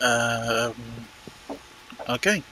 Um, okay.